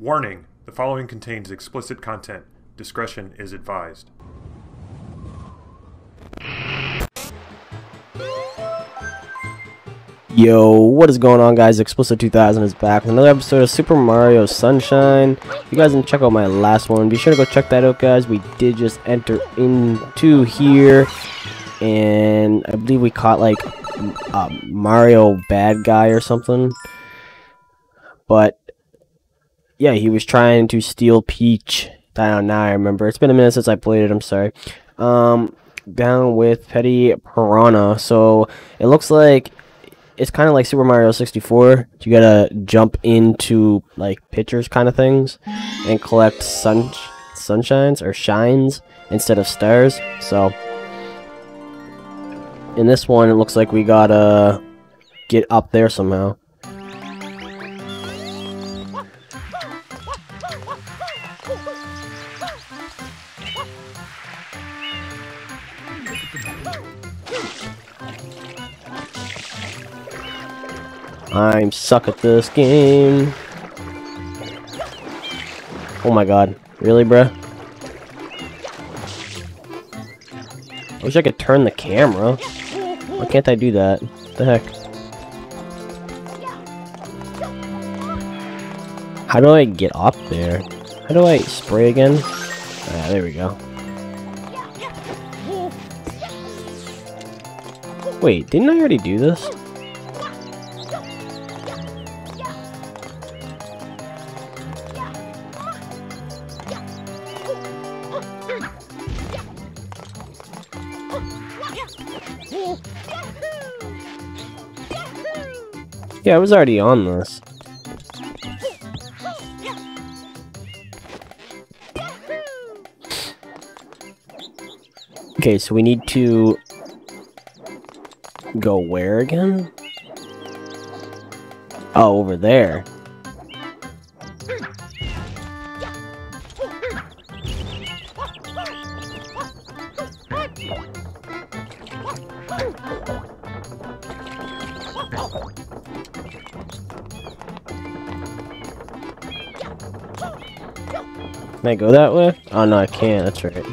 Warning, the following contains explicit content. Discretion is advised. Yo, what is going on guys? Explicit 2000 is back with another episode of Super Mario Sunshine. If you guys didn't check out my last one, be sure to go check that out guys. We did just enter into here and I believe we caught like a Mario bad guy or something. But yeah, he was trying to steal Peach. Down now I remember. It's been a minute since I played it, I'm sorry. Um, down with Petey Piranha. So it looks like it's kind of like Super Mario 64. You gotta jump into like pictures kind of things and collect sun sunshines or shines instead of stars. So in this one, it looks like we gotta get up there somehow. I'm suck at this game. Oh my god. Really, bruh? I wish I could turn the camera. Why can't I do that? What the heck? How do I get up there? How do I spray again? Ah, there we go. Wait, didn't I already do this? Yeah, I was already on this. Okay, so we need to go where again? Oh, over there. Can I go that way? Oh no, I can't. That's right.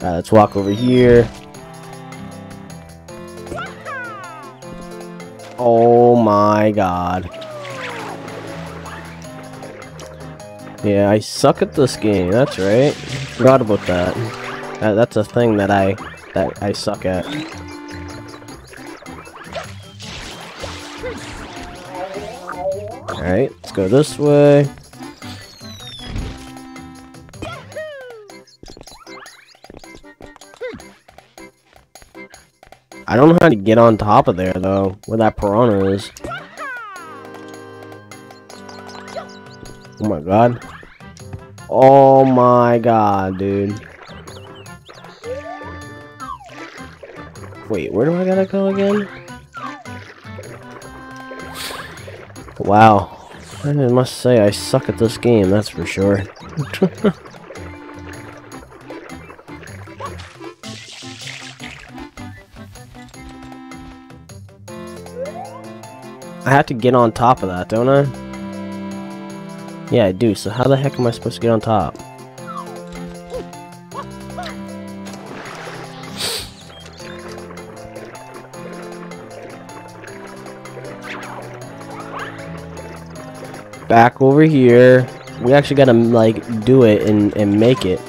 Let's walk over here. Oh my god. Yeah, I suck at this game, that's right. Forgot about that. that. That's a thing that I that I suck at. Alright, let's go this way. I don't know how to get on top of there, though, where that piranha is. Oh my god. Oh my god, dude. Wait, where do I gotta go again? Wow. I must say, I suck at this game, that's for sure. I have to get on top of that, don't I? Yeah, I do. So how the heck am I supposed to get on top? Back over here. We actually gotta, like, do it and, and make it.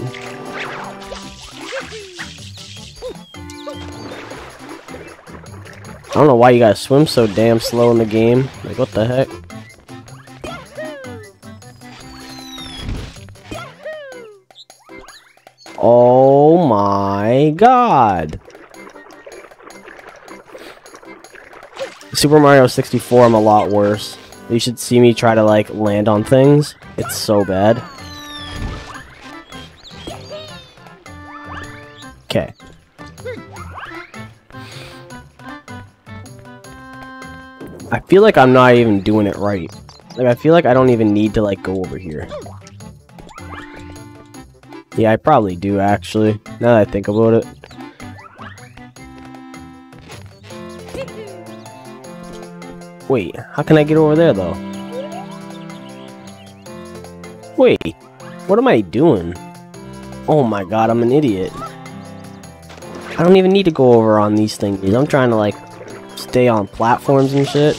I don't know why you gotta swim so damn slow in the game. Like, what the heck? Oh my god! Super Mario 64, I'm a lot worse. You should see me try to, like, land on things. It's so bad. Okay. I feel like I'm not even doing it right. Like, I feel like I don't even need to, like, go over here. Yeah, I probably do actually. Now that I think about it. Wait, how can I get over there though? Wait, what am I doing? Oh my god, I'm an idiot. I don't even need to go over on these things. I'm trying to like stay on platforms and shit.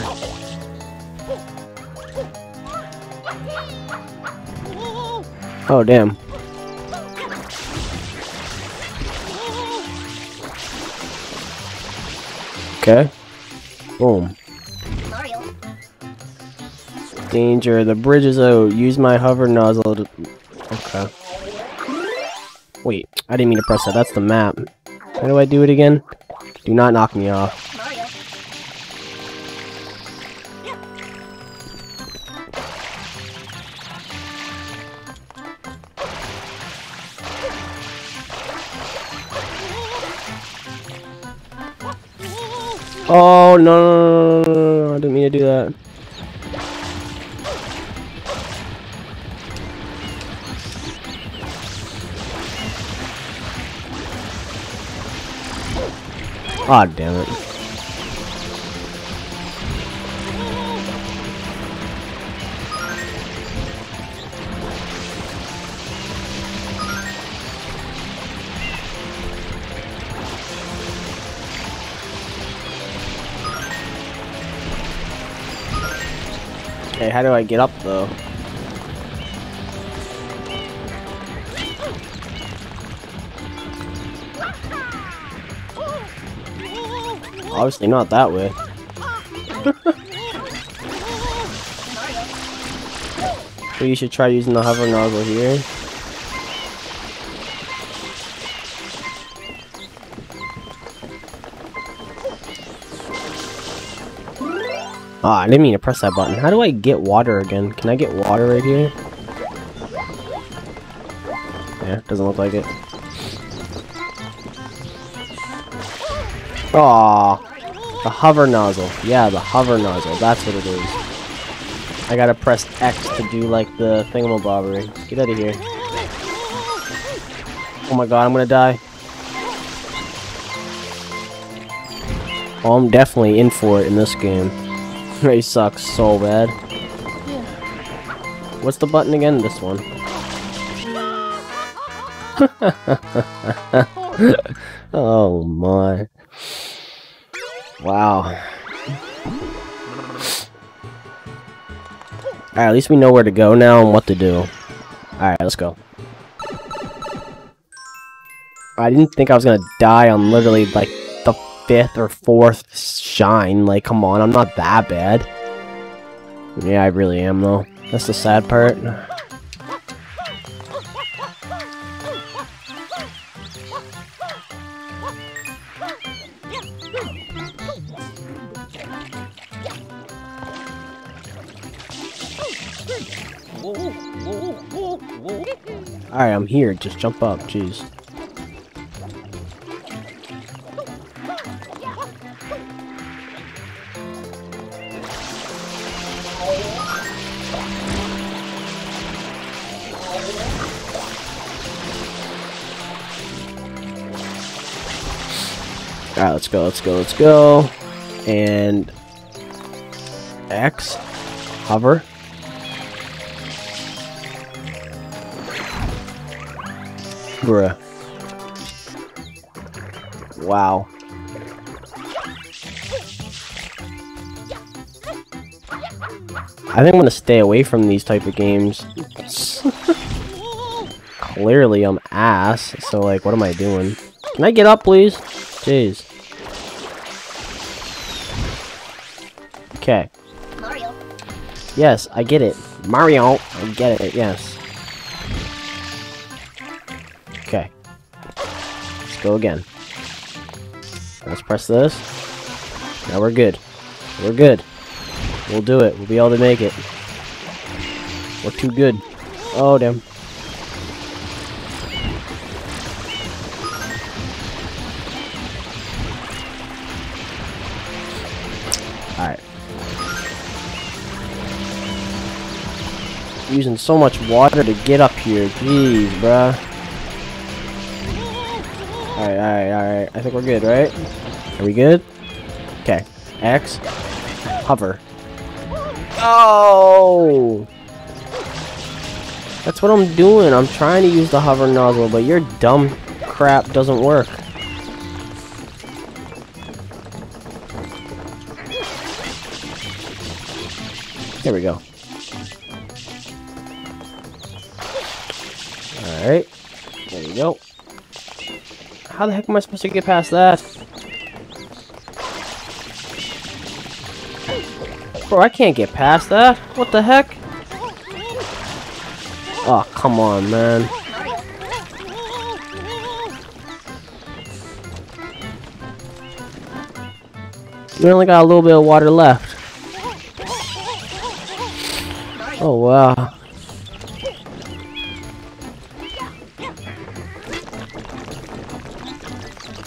Oh damn. Okay. Boom. Danger, the bridge is out. Use my hover nozzle to... Okay. Wait, I didn't mean to press that. That's the map. How do I do it again? Do not knock me off. Oh, no, no, no, no, no, I didn't mean to do that. Ah, oh, damn it. Okay, how do I get up though? Obviously not that way. so you should try using the hover nozzle here. Ah, I didn't mean to press that button. How do I get water again? Can I get water right here? Yeah, doesn't look like it. Aw, the hover nozzle. Yeah, the hover nozzle. That's what it is. I gotta press X to do like the thingamabobbery. Get out of here. Oh my god, I'm gonna die. Oh, I'm definitely in for it in this game. Ray sucks so bad. What's the button again? This one. oh my. Wow. Alright, at least we know where to go now and what to do. Alright, let's go. I didn't think I was gonna die on literally, like, fifth or fourth shine. Like, come on, I'm not that bad. Yeah, I really am, though. That's the sad part. Alright, I'm here. Just jump up. Jeez. Alright, let's go, let's go, let's go. And X, hover. Bruh. Wow. I think I'm gonna stay away from these type of games. Clearly I'm ass, so like, what am I doing? Can I get up, please? Jeez. Okay. Mario. Yes, I get it. Mario, I get it, yes. Okay. Let's go again. Let's press this. Now we're good. We're good. We'll do it. We'll be able to make it. We're too good. Oh, damn. Using so much water to get up here. Jeez, bruh. Alright, alright, alright. I think we're good, right? Are we good? Okay. X. Hover. Oh! That's what I'm doing. I'm trying to use the hover nozzle, but your dumb crap doesn't work. There we go. Go. How the heck am I supposed to get past that? Bro, I can't get past that. What the heck? Oh, come on, man. We only got a little bit of water left. Oh, wow.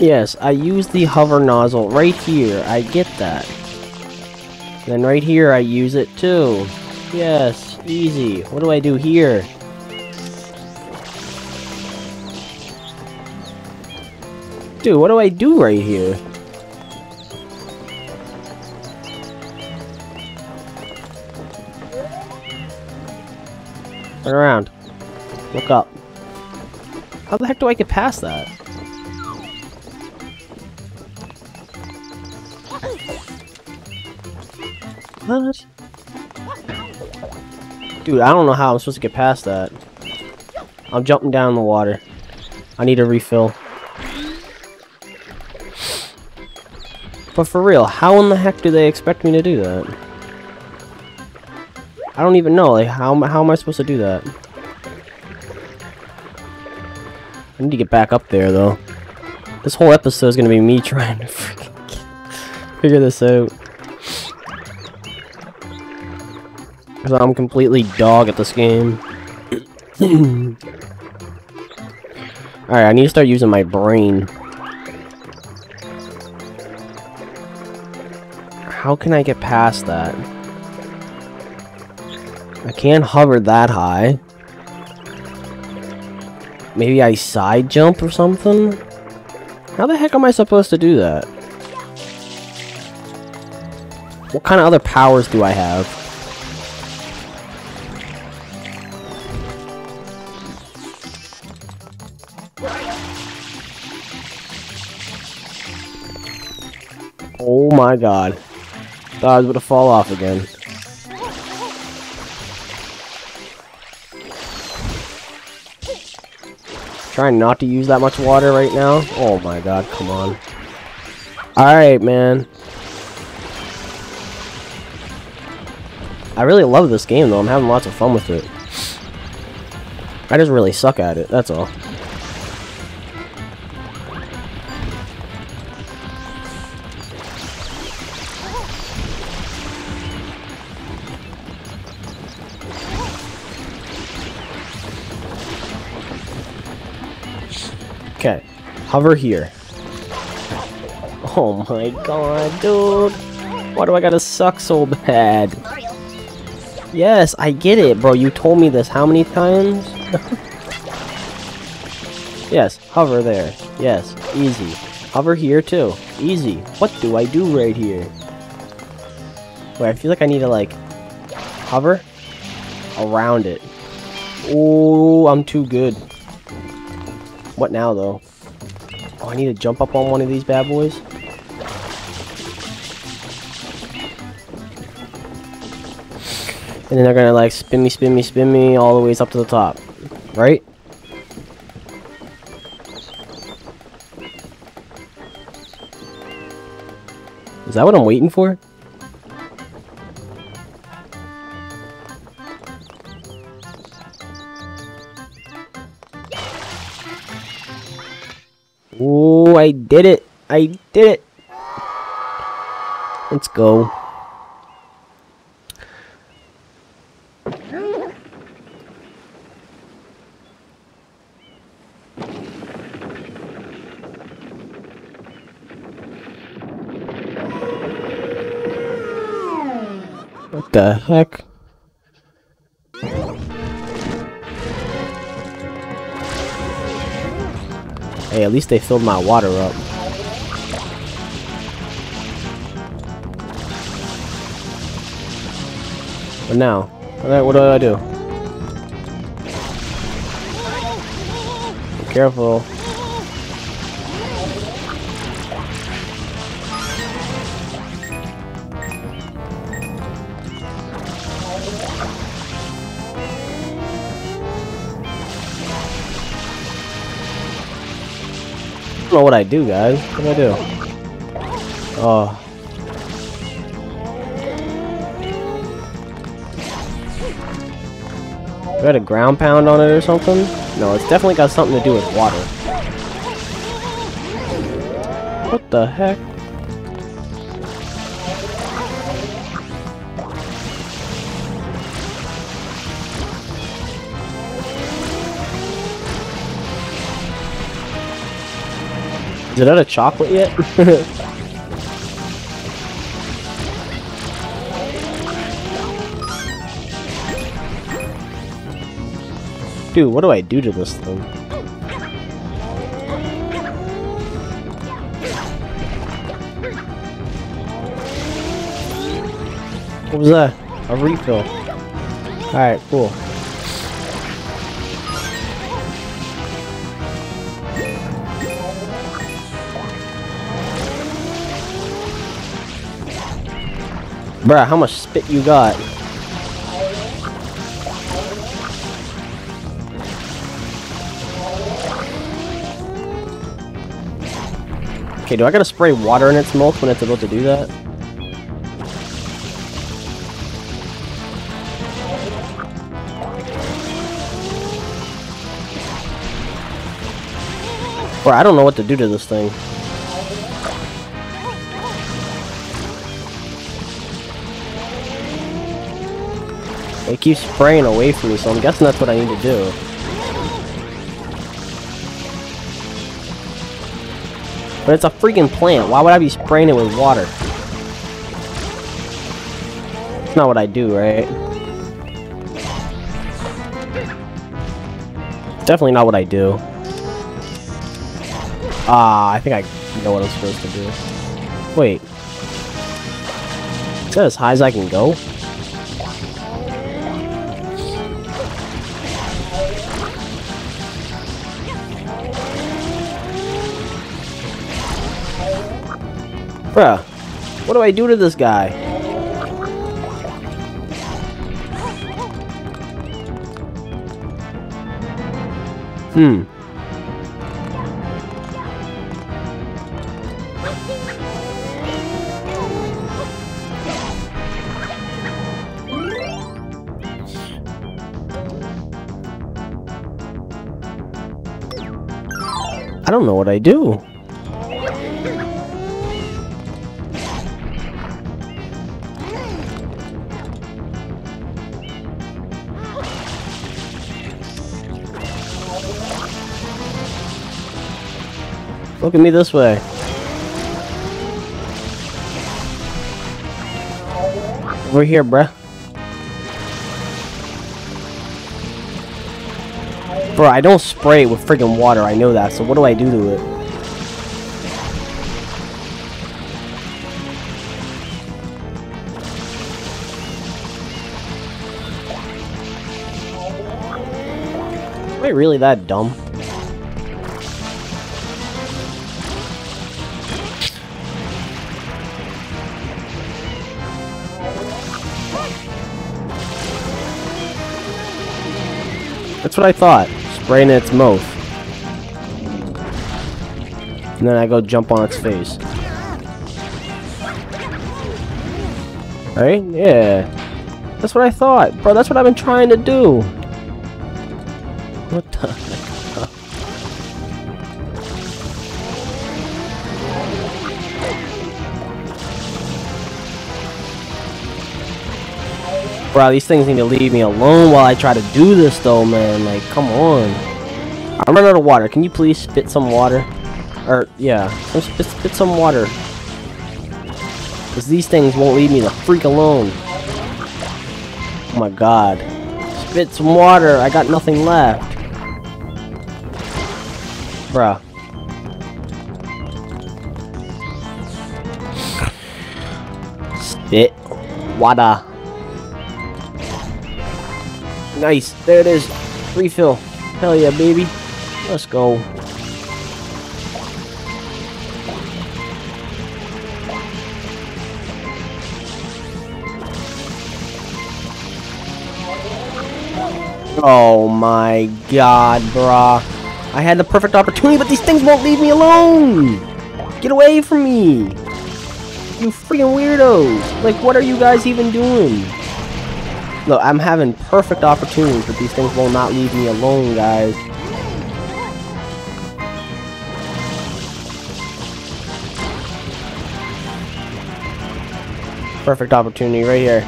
Yes, I use the hover nozzle right here. I get that. Then right here, I use it too. Yes, easy. What do I do here? Dude, what do I do right here? Turn around. Look up. How the heck do I get past that? What? Dude, I don't know how I'm supposed to get past that. I'm jumping down in the water. I need a refill. But for real, how in the heck do they expect me to do that? I don't even know, like, how, how am I supposed to do that? I need to get back up there, though. This whole episode is gonna be me trying to figure this out. Because I'm completely dog at this game. Alright, I need to start using my brain. How can I get past that? I can't hover that high. Maybe I side jump or something? How the heck am I supposed to do that? What kind of other powers do I have? My god. Thought I was to fall off again. Trying not to use that much water right now. Oh my god, come on. Alright, man. I really love this game, though. I'm having lots of fun with it. I just really suck at it, that's all. Hover here. Oh my god, dude. Why do I gotta suck so bad? Yes, I get it, bro. You told me this how many times? yes, hover there. Yes, easy. Hover here, too. Easy. What do I do right here? Wait, I feel like I need to, like, hover around it. Oh, I'm too good. What now, though? Oh, I need to jump up on one of these bad boys? And then they're gonna, like, spin me, spin me, spin me all the ways up to the top. Right? Is that what I'm waiting for? I did it. I did it. Let's go. What the heck? At least they filled my water up. But now, alright, what do I do? Be careful. Don't know what I do, guys. What do I do? Oh. I had a ground pound on it or something? No, it's definitely got something to do with water. What the heck? Is it out of chocolate yet? Dude, what do I do to this thing? What was that? A refill. Alright, cool. Bruh, how much spit you got? Okay, do I gotta spray water in its mouth when it's about to do that? Bro, I don't know what to do to this thing. It keeps spraying away from me, so I'm guessing that's what I need to do. But it's a freaking plant. Why would I be spraying it with water? It's not what I do, right? Definitely not what I do. Ah, I think I know what I'm supposed to do. Wait. Is that as high as I can go? Bruh, what do I do to this guy? Hmm. I don't know what I do. Look at me this way. Over here, bruh. Bro, I don't spray it with friggin' water, I know that, so what do I do to it? Am I really that dumb? That's what I thought. Spraying its mouth. And then I go jump on its face. Right? Yeah. That's what I thought. Bro, that's what I've been trying to do. Bro, these things need to leave me alone while I try to do this though, man. Like, come on. I run out of water. Can you please spit some water? Or, yeah. Spit, spit some water. Because these things won't leave me the freak alone. Oh my god. Spit some water. I got nothing left. Bruh. Spit. Water. Nice. There it is. Refill. Hell yeah, baby. Let's go. Oh my god, brah. I had the perfect opportunity, but these things won't leave me alone! Get away from me! You freaking weirdos! Like, what are you guys even doing? Look, I'm having perfect opportunities, but these things will not leave me alone, guys. Perfect opportunity right here.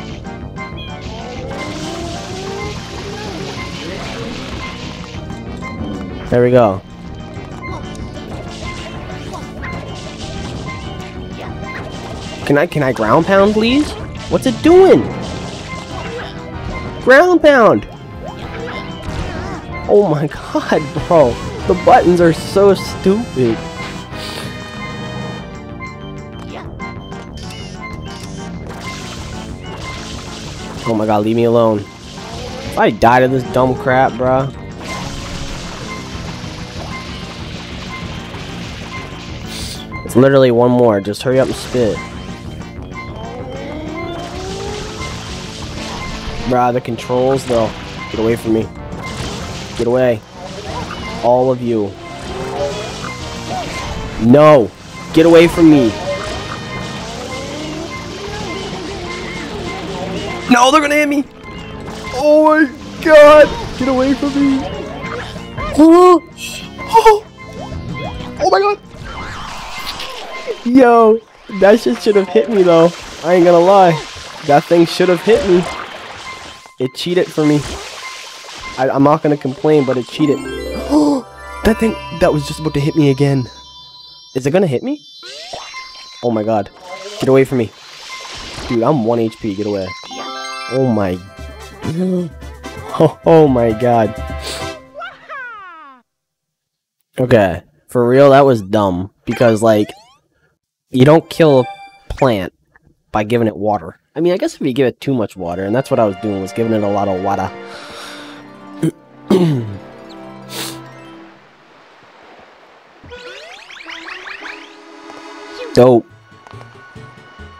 There we go. Can I can I ground pound please? What's it doing? Ground pound! Oh my god, bro. The buttons are so stupid. Oh my god, leave me alone. If I die to this dumb crap, bruh. It's literally one more. Just hurry up and spit. Bruh, the controls, though. Get away from me. Get away. All of you. No! Get away from me! No, they're gonna hit me! Oh my god! Get away from me! Oh, oh, oh my god! Yo, that shit should have hit me though. I ain't gonna lie. That thing should have hit me. It cheated for me. I, I'm not gonna complain, but it cheated. that thing, that was just about to hit me again. Is it gonna hit me? Oh my god. Get away from me. Dude, I'm 1 HP. Get away. Oh my. Oh, oh my god. Okay. For real, that was dumb. Because, like, you don't kill a plant by giving it water. I mean, I guess if you give it too much water, and that's what I was doing, was giving it a lot of water. Dope.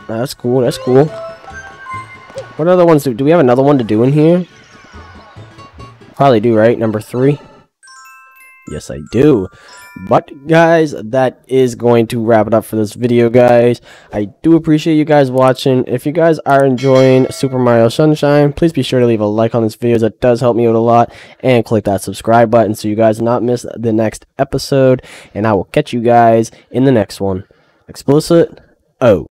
That's cool, that's cool. What other ones do, do we have another one to do in here? Probably do, right? Number three? Yes, I do. But, guys, that is going to wrap it up for this video, guys. I do appreciate you guys watching. If you guys are enjoying Super Mario Sunshine, please be sure to leave a like on this video. That does help me out a lot. And click that subscribe button so you guys not miss the next episode. And I will catch you guys in the next one. Explicit, oh.